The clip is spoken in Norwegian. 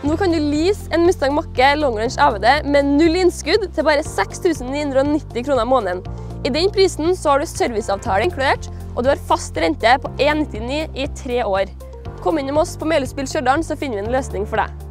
Nå kan du lease en Mustang Makke Long Range AVD med null innskudd til bare 6990 kroner i måneden. I den prisen så har du serviceavtale inkludert, og du har fast rente på 1,99 i tre år. Kom inn med oss på Melhusbil Stjørdal, så finner vi en løsning for deg.